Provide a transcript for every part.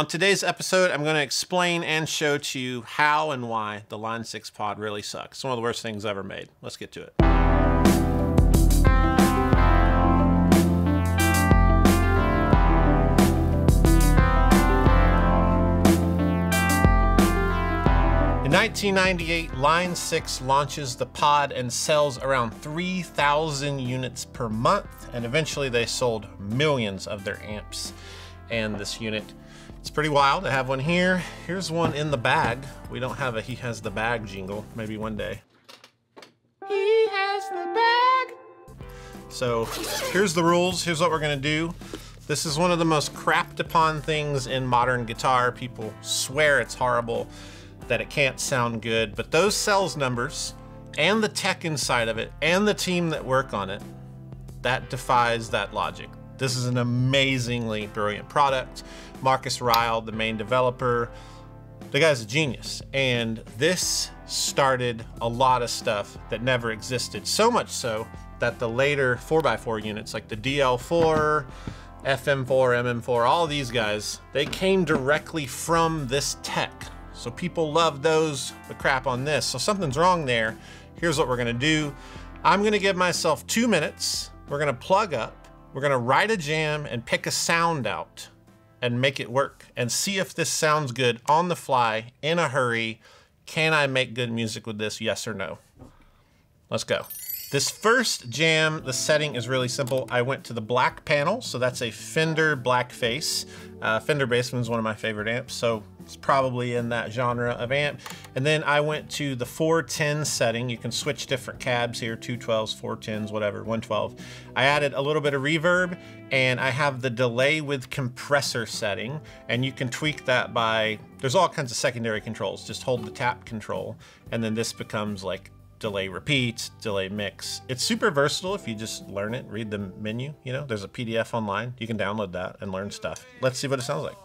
On today's episode, I'm going to explain and show to you how and why the Line 6 pod really sucks. It's one of the worst things ever made. Let's get to it. In 1998, Line 6 launches the pod and sells around 3,000 units per month, and eventually they sold millions of their amps. And this unit, it's pretty wild. I have one here. Here's one in the bag. We don't have a he has the bag jingle, maybe one day. He has the bag. So here's the rules. Here's what we're gonna do. This is one of the most crapped upon things in modern guitar. People swear it's horrible that it can't sound good, but those sales numbers and the tech inside of it and the team that work on it, that defies that logic. This is an amazingly brilliant product. Marcus Ryle, the main developer, the guy's a genius. And this started a lot of stuff that never existed. So much so that the later 4x4 units, like the DL4, FM4, MM4, all these guys, they came directly from this tech. So people love those, the crap on this. So something's wrong there. Here's what we're gonna do. I'm gonna give myself two minutes. We're gonna plug up. We're gonna write a jam and pick a sound out and make it work and see if this sounds good on the fly, in a hurry. Can I make good music with this, yes or no? Let's go. This first jam, the setting is really simple. I went to the black panel, so that's a Fender Blackface. Uh, Fender Bassman is one of my favorite amps, so it's probably in that genre of amp. And then I went to the 410 setting. You can switch different cabs here, 212s, 410s, whatever, 112. I added a little bit of reverb and I have the delay with compressor setting and you can tweak that by, there's all kinds of secondary controls. Just hold the tap control and then this becomes like delay repeat, delay mix. It's super versatile if you just learn it, read the menu, you know, there's a PDF online. You can download that and learn stuff. Let's see what it sounds like.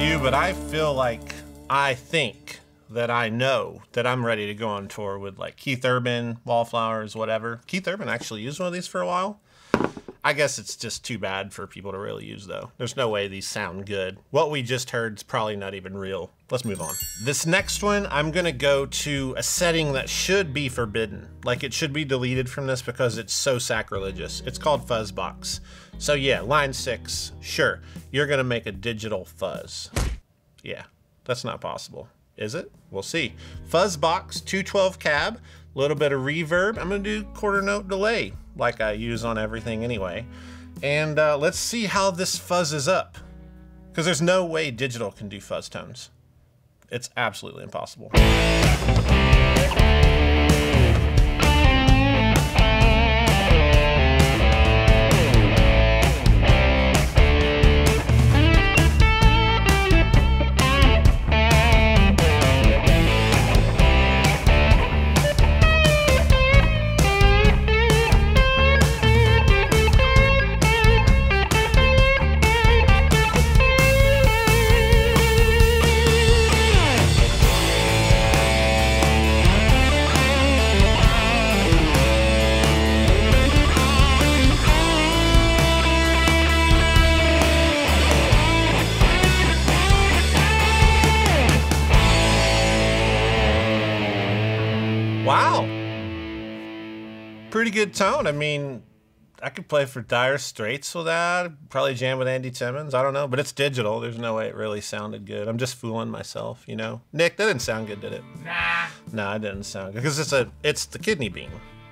You, but I feel like I think that I know that I'm ready to go on tour with like Keith Urban, Wallflowers, whatever. Keith Urban actually used one of these for a while. I guess it's just too bad for people to really use though. There's no way these sound good. What we just heard is probably not even real. Let's move on. This next one, I'm gonna go to a setting that should be forbidden. Like it should be deleted from this because it's so sacrilegious. It's called Fuzzbox. So yeah, line six, sure, you're gonna make a digital fuzz. Yeah, that's not possible. Is it? We'll see. Fuzzbox 212 cab, a little bit of reverb. I'm gonna do quarter note delay like I use on everything anyway. And uh, let's see how this fuzzes up. Because there's no way digital can do fuzz tones. It's absolutely impossible. Pretty good tone. I mean, I could play for Dire Straits with that. Probably jam with Andy Timmons. I don't know, but it's digital. There's no way it really sounded good. I'm just fooling myself, you know. Nick, that didn't sound good, did it? Nah. Nah, it didn't sound good because it's a it's the kidney bean.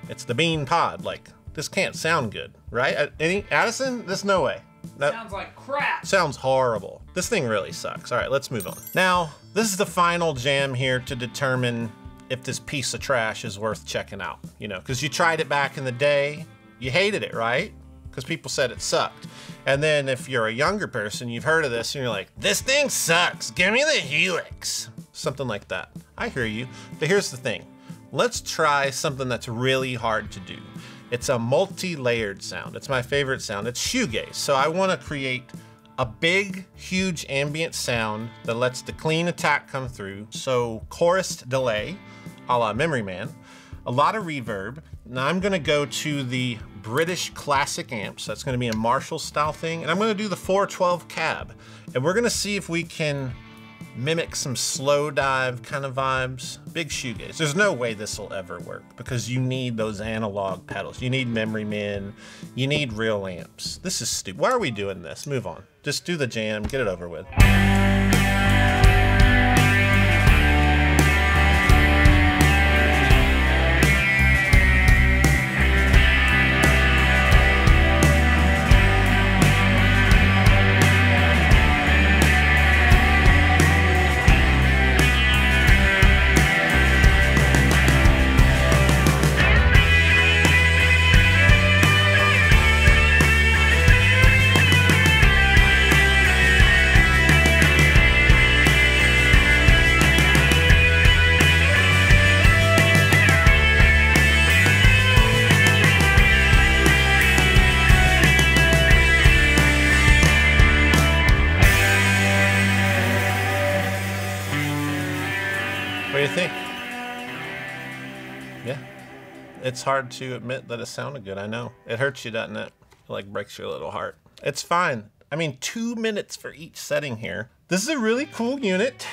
It's the bean pod. Like this can't sound good, right? Uh, Any Addison? There's no way. No, Sounds like crap. Sounds horrible. This thing really sucks. All right, let's move on. Now, this is the final jam here to determine if this piece of trash is worth checking out, you know, because you tried it back in the day, you hated it, right? Because people said it sucked. And then if you're a younger person, you've heard of this and you're like, this thing sucks. Give me the Helix. Something like that. I hear you. But here's the thing. Let's try something that's really hard to do. It's a multi-layered sound. It's my favorite sound. It's shoegaze. So I want to create a big, huge ambient sound that lets the clean attack come through. So chorus delay, a la Memory Man, a lot of reverb. Now I'm gonna go to the British classic amps. That's gonna be a Marshall style thing. And I'm gonna do the 412 cab. And we're gonna see if we can mimic some Slowdive kind of vibes. Big shoegaze. There's no way this will ever work because you need those analog pedals. You need Memory Men. You need real amps. This is stupid. Why are we doing this? Move on. Just do the jam, get it over with. What do you think? Yeah. It's hard to admit that it sounded good. I know. It hurts you, doesn't it? It like breaks your little heart. It's fine. I mean, two minutes for each setting here. This is a really cool unit.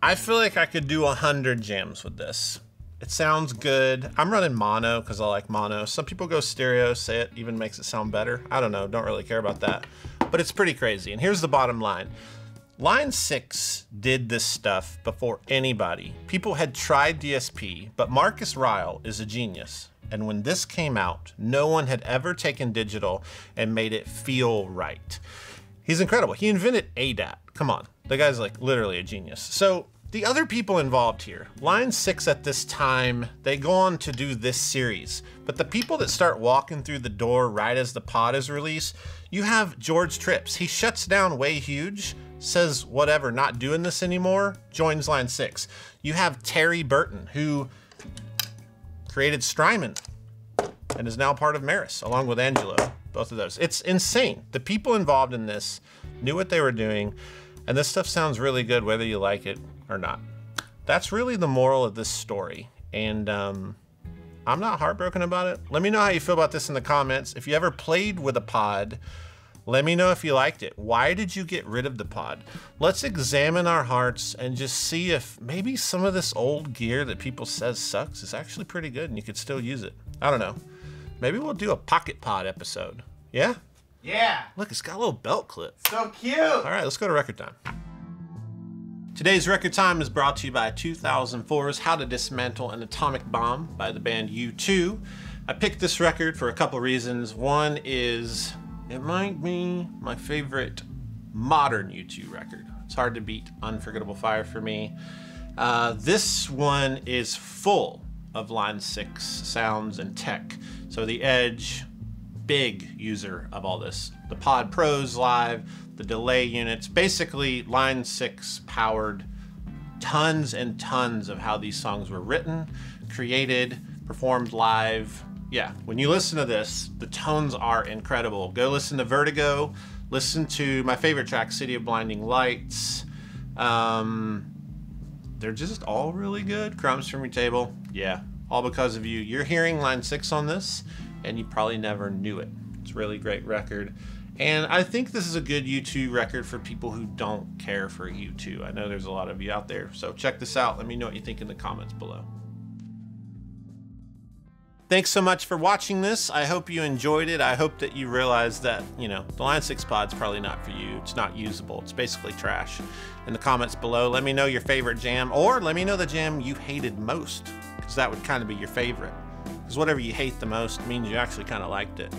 I feel like I could do a hundred jams with this. It sounds good. I'm running mono because I like mono. Some people go stereo, say it even makes it sound better. I don't know, don't really care about that. But it's pretty crazy. And here's the bottom line. Line 6 did this stuff before anybody. People had tried DSP, but Marcus Ryle is a genius. And when this came out, no one had ever taken digital and made it feel right. He's incredible. He invented ADAT. Come on. The guy's like literally a genius. So the other people involved here, Line 6 at this time, they go on to do this series. But the people that start walking through the door right as the pod is released, you have Jeorge Tripps. He shuts down Way Huge, says whatever, not doing this anymore, joins Line 6. You have Terry Burton, who created Strymon and is now part of Meris, along with Angelo, both of those. It's insane. The people involved in this knew what they were doing, and this stuff sounds really good whether you like it or not. That's really the moral of this story, and um, I'm not heartbroken about it. Let me know how you feel about this in the comments. If you ever played with a pod, let me know if you liked it. Why did you get rid of the pod? Let's examine our hearts and just see if maybe some of this old gear that people says sucks is actually pretty good and you could still use it. I don't know. Maybe we'll do a pocket pod episode. Yeah? Yeah, Look, it's got a little belt clip. so cute. All right, let's go to record time. Today's record time is brought to you by 2004's How to Dismantle an Atomic Bomb by the band U2. I picked this record for a couple reasons. One is it might be my favorite modern U2 record. It's hard to beat Unforgettable Fire for me. Uh, this one is full of Line 6 sounds and tech. So the Edge, big user of all this. The Pod Pros Live, the delay units, basically Line 6 powered tons and tons of how these songs were written, created, performed live. Yeah, when you listen to this, the tones are incredible. Go listen to Vertigo, listen to my favorite track, City of Blinding Lights. Um, they're just all really good. Crumbs from your table, yeah, all because of you. You're hearing line six on this, and you probably never knew it. It's a really great record. And I think this is a good U2 record for people who don't care for U2. I know there's a lot of you out there. So check this out. Let me know what you think in the comments below. Thanks so much for watching this. I hope you enjoyed it. I hope that you realize that, you know, the Line 6 pod's probably not for you. It's not usable. It's basically trash. In the comments below, let me know your favorite jam or let me know the jam you hated most because that would kind of be your favorite. Because whatever you hate the most means you actually kind of liked it.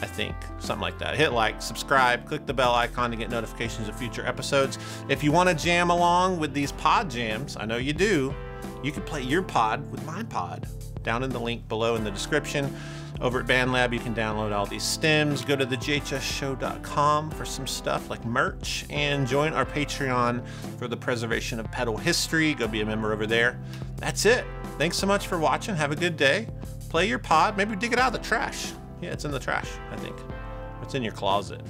I think, something like that. Hit like, subscribe, click the bell icon to get notifications of future episodes. If you want to jam along with these pod jams, I know you do, you can play your pod with my pod down in the link below in the description. Over at BandLab, you can download all these stems. Go to thejhsshow.com for some stuff like merch and join our Patreon for the preservation of pedal history. Go be a member over there. That's it. Thanks so much for watching. Have a good day. Play your pod. Maybe dig it out of the trash. Yeah, it's in the trash, I think. It's in your closet.